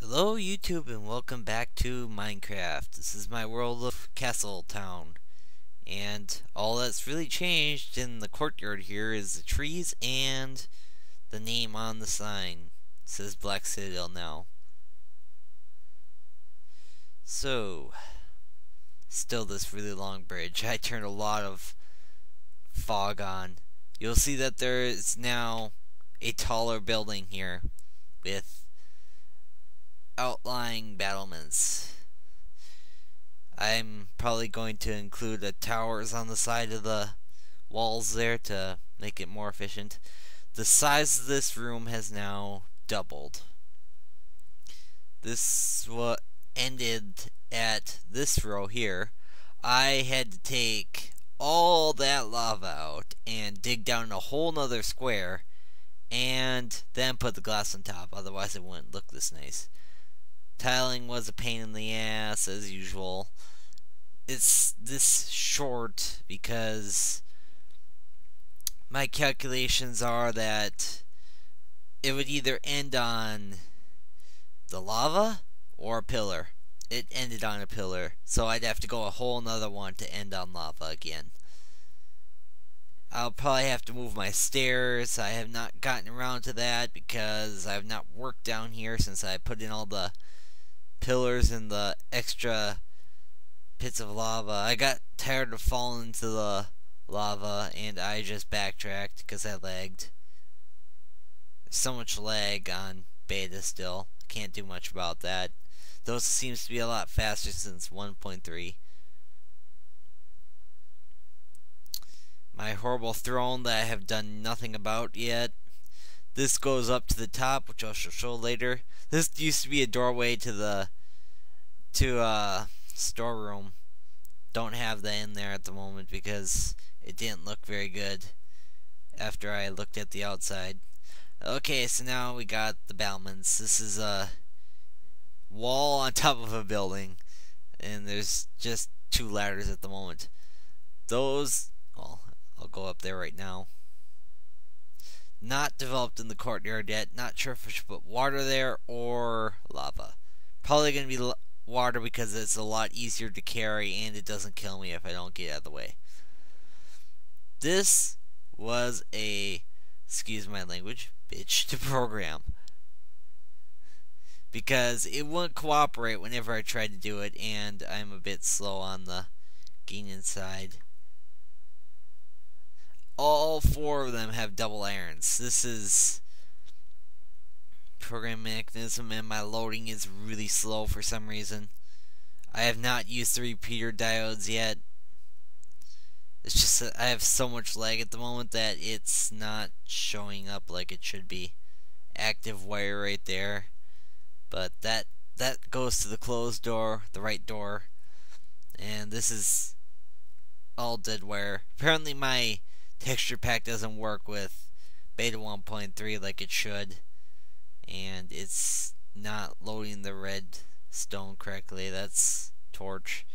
Hello YouTube and welcome back to Minecraft. This is my world of Castle Town. And all that's really changed in the courtyard here is the trees and the name on the sign. It says Black Citadel now. So, still this really long bridge. I turned a lot of fog on. You'll see that there is now a taller building here with outlying battlements. I'm probably going to include the towers on the side of the walls there to make it more efficient. The size of this room has now doubled. This what ended at this row here. I had to take all that lava out and dig down a whole nother square and then put the glass on top otherwise it wouldn't look this nice Tiling was a pain in the ass as usual. It's this short because my calculations are that it would either end on the lava or a pillar. It ended on a pillar, so I'd have to go a whole nother one to end on lava again. I'll probably have to move my stairs. I have not gotten around to that because I have not worked down here since I put in all the pillars and the extra pits of lava. I got tired of falling into the lava and I just backtracked because I lagged. so much lag on beta still. Can't do much about that. It seems to be a lot faster since 1.3. My horrible throne that I have done nothing about yet. This goes up to the top, which I shall show later. This used to be a doorway to the to uh storeroom. Don't have that in there at the moment because it didn't look very good after I looked at the outside. Okay, so now we got the battlements. This is a wall on top of a building, and there's just two ladders at the moment. Those, well, I'll go up there right now. Not developed in the courtyard yet. Not sure if I should put water there or lava. Probably going to be water because it's a lot easier to carry and it doesn't kill me if I don't get out of the way. This was a, excuse my language, bitch to program. Because it wouldn't cooperate whenever I tried to do it and I'm a bit slow on the getting inside all four of them have double irons. This is program mechanism and my loading is really slow for some reason. I have not used the repeater diodes yet. It's just that I have so much lag at the moment that it's not showing up like it should be. Active wire right there. But that that goes to the closed door, the right door. And this is all dead wire. Apparently my texture pack doesn't work with beta 1.3 like it should and it's not loading the red stone correctly. That's torch.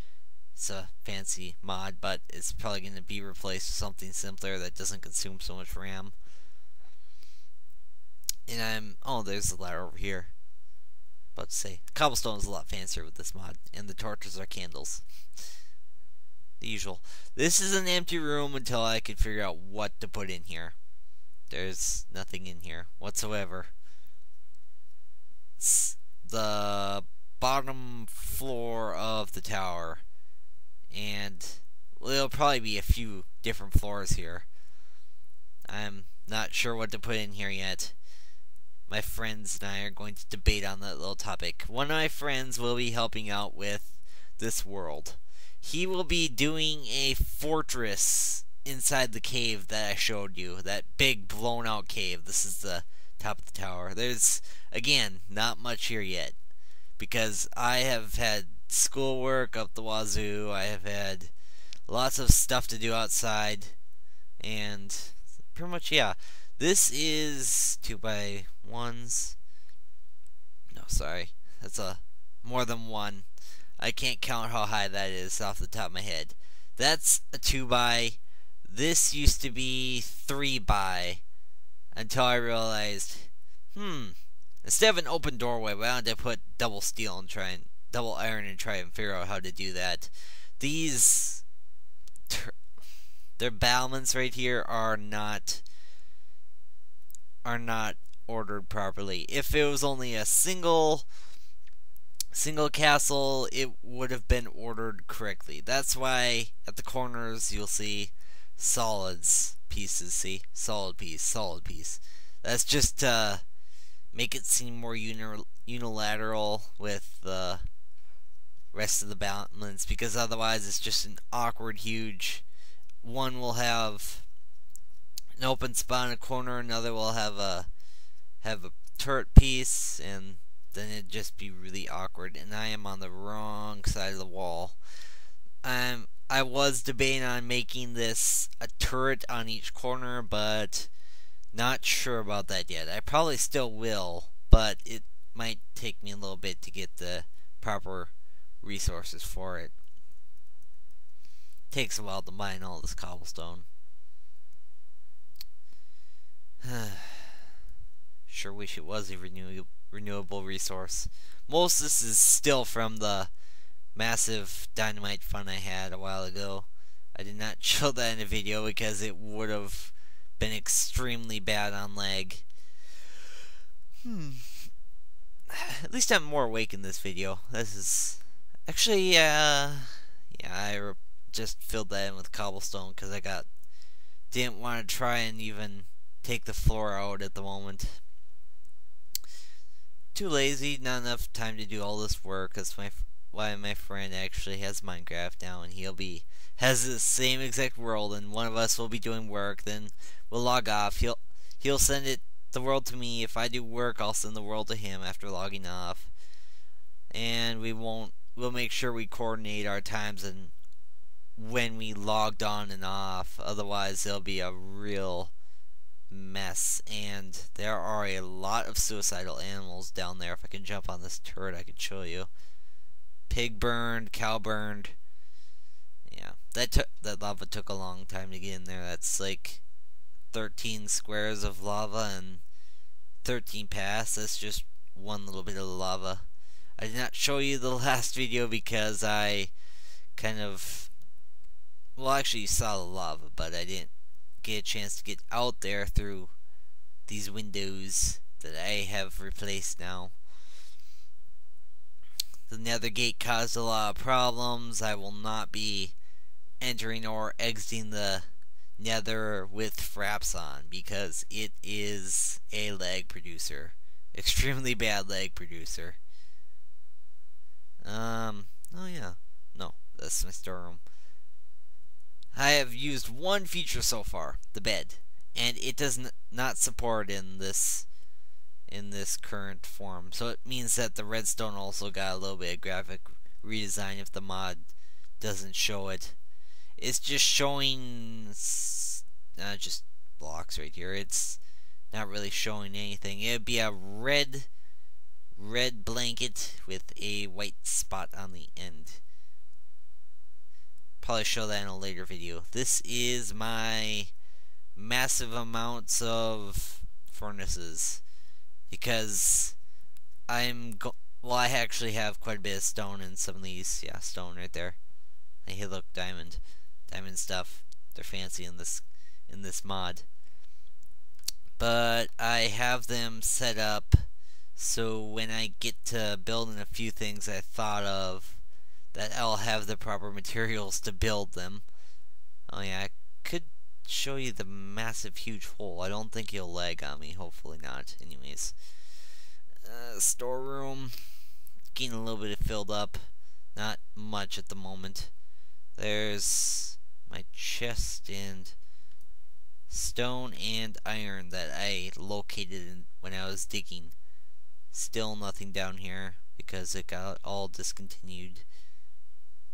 It's a fancy mod but it's probably going to be replaced with something simpler that doesn't consume so much RAM. And I'm oh there's the ladder over here. About to say cobblestone is a lot fancier with this mod and the torches are candles the usual. This is an empty room until I can figure out what to put in here. There's nothing in here whatsoever. It's the bottom floor of the tower. And there'll probably be a few different floors here. I'm not sure what to put in here yet. My friends and I are going to debate on that little topic. One of my friends will be helping out with this world he will be doing a fortress inside the cave that I showed you. That big blown out cave. This is the top of the tower. There's, again, not much here yet. Because I have had schoolwork up the wazoo. I have had lots of stuff to do outside. And pretty much, yeah. This is 2 by ones. No, sorry. That's a more than one. I can't count how high that is off the top of my head. That's a 2 by. This used to be 3 by until I realized, hmm, instead of an open doorway, we wanted to put double steel and try and double iron and try and figure out how to do that. These their battlements right here are not are not ordered properly. If it was only a single single castle, it would have been ordered correctly. That's why at the corners you'll see solids pieces. See, solid piece, solid piece. That's just to make it seem more uni unilateral with the rest of the battlements, because otherwise it's just an awkward, huge. One will have an open spot in a corner, another will have a have a turret piece, and then it'd just be really awkward. And I am on the wrong side of the wall. Um, I was debating on making this a turret on each corner, but not sure about that yet. I probably still will, but it might take me a little bit to get the proper resources for it. Takes a while to mine all this cobblestone. sure wish it was a renew renewable resource. Most of this is still from the massive dynamite fun I had a while ago. I did not show that in a video because it would have been extremely bad on lag. Hmm. At least I'm more awake in this video. This is actually, uh, yeah, I just filled that in with cobblestone because I got didn't want to try and even take the floor out at the moment too lazy, not enough time to do all this work. That's my why my friend actually has Minecraft now, and he'll be has the same exact world, and one of us will be doing work. Then we'll log off. He'll he'll send it the world to me. If I do work, I'll send the world to him after logging off. And we won't. We'll make sure we coordinate our times and when we logged on and off. Otherwise, there'll be a real mess, and there are a lot of suicidal animals down there. If I can jump on this turret, I could show you. Pig burned, cow burned. Yeah, that took that lava took a long time to get in there. That's like 13 squares of lava and 13 paths. That's just one little bit of lava. I did not show you the last video because I kind of well actually you saw the lava but I didn't get a chance to get out there through these windows that I have replaced now. The nether gate caused a lot of problems. I will not be entering or exiting the nether with fraps on because it is a lag producer. Extremely bad lag producer. Um, oh yeah. No, that's my storeroom. I have used one feature so far, the bed, and it does not support in this in this current form. So it means that the redstone also got a little bit of graphic redesign if the mod doesn't show it. It's just showing uh, just blocks right here. It's not really showing anything. It would be a red red blanket with a white spot on the end probably show that in a later video. This is my massive amounts of furnaces because I'm well I actually have quite a bit of stone in some of these. Yeah stone right there. Hey look diamond diamond stuff. They're fancy in this in this mod. But I have them set up so when I get to building a few things I thought of that I'll have the proper materials to build them. Oh yeah, I could show you the massive huge hole. I don't think you'll lag on me. Hopefully not. Anyways. Uh, storeroom. Getting a little bit filled up. Not much at the moment. There's my chest and stone and iron that I located when I was digging. Still nothing down here because it got all discontinued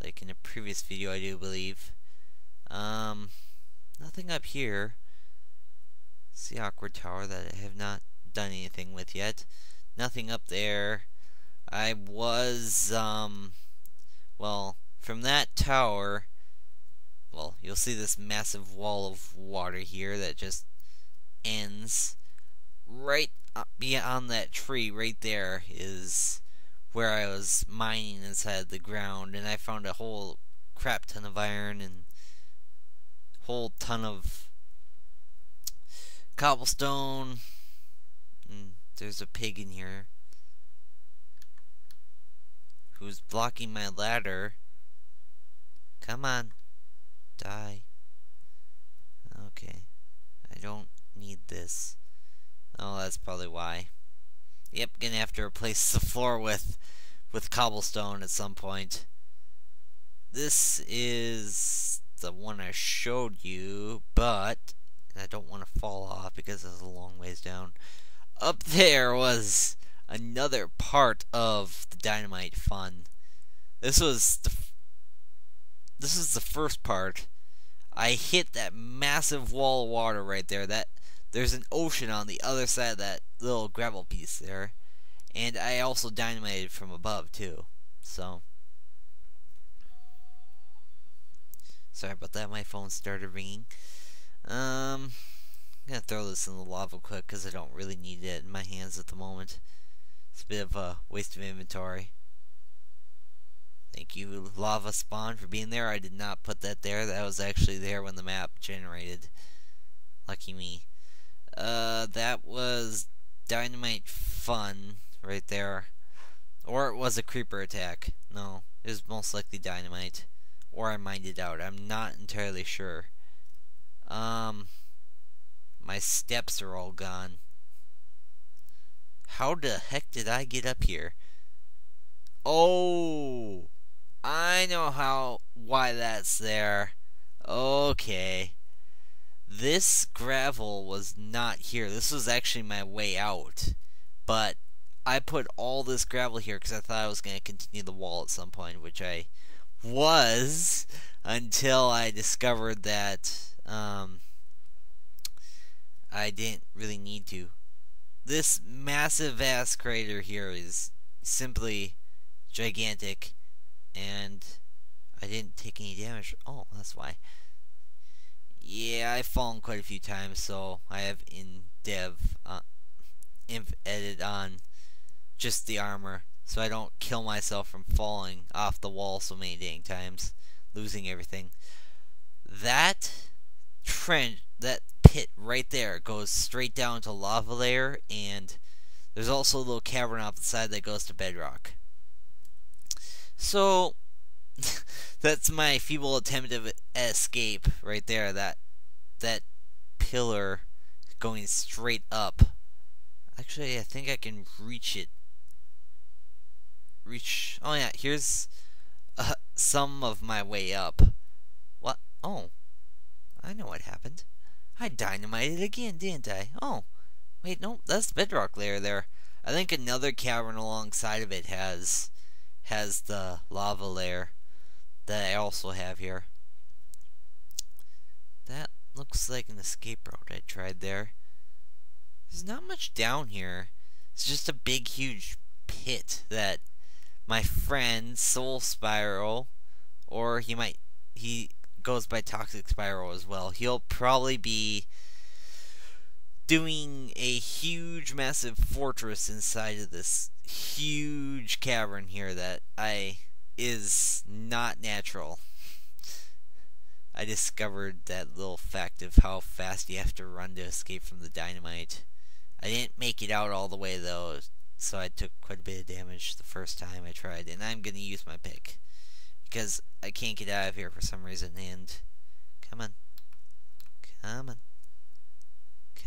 like in a previous video I do believe. Um, nothing up here. It's the awkward tower that I have not done anything with yet. Nothing up there. I was, um, well, from that tower, well, you'll see this massive wall of water here that just ends right beyond that tree right there is where I was mining inside the ground, and I found a whole crap ton of iron and whole ton of cobblestone. And there's a pig in here who's blocking my ladder. Come on, die. Okay, I don't need this. Oh, that's probably why. Yep, gonna have to replace the floor with with cobblestone at some point. This is the one I showed you, but I don't want to fall off because it's a long ways down. Up there was another part of the dynamite fun. This was the this is the first part. I hit that massive wall of water right there. That there's an ocean on the other side of that little gravel piece there. And I also dynamited from above too. So Sorry about that, my phone started ringing. Um I'm gonna throw this in the lava quick because I don't really need it in my hands at the moment. It's a bit of a waste of inventory. Thank you, Lava Spawn, for being there. I did not put that there. That was actually there when the map generated. Lucky me. Uh, that was Dynamite Fun right there. Or it was a creeper attack. No, it was most likely Dynamite. Or I mined it out. I'm not entirely sure. Um, my steps are all gone. How the heck did I get up here? Oh! I know how why that's there. Okay. This gravel was not here. This was actually my way out. But I put all this gravel here because I thought I was going to continue the wall at some point, which I was until I discovered that um, I didn't really need to. This massive ass crater here is simply gigantic and I didn't take any damage. Oh, that's why. Yeah, I've fallen quite a few times, so I have in dev uh, inf edit on just the armor, so I don't kill myself from falling off the wall so many dang times, losing everything. That trench, that pit right there goes straight down to lava layer, and there's also a little cavern off the side that goes to bedrock. So that's my feeble attempt of escape right there. That that pillar going straight up. Actually, I think I can reach it. Reach. Oh yeah, here's uh, some of my way up. What? Oh, I know what happened. I dynamited again, didn't I? Oh, wait, no, that's bedrock layer there. I think another cavern alongside of it has has the lava layer that I also have here. That looks like an escape route I tried there. There's not much down here. It's just a big, huge pit that my friend Soul Spyro, or he might, he goes by Toxic Spyro as well. He'll probably be doing a huge, massive fortress inside of this huge cavern here that I is not natural. I discovered that little fact of how fast you have to run to escape from the dynamite. I didn't make it out all the way though, so I took quite a bit of damage the first time I tried, and I'm gonna use my pick. Because I can't get out of here for some reason, and... Come on. Come on.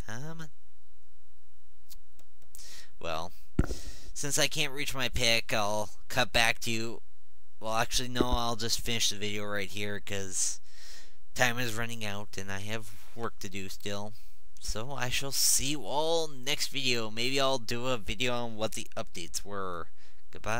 Come on. Well, since I can't reach my pick, I'll cut back to you. Well, actually, no, I'll just finish the video right here because time is running out and I have work to do still. So I shall see you all next video. Maybe I'll do a video on what the updates were. Goodbye.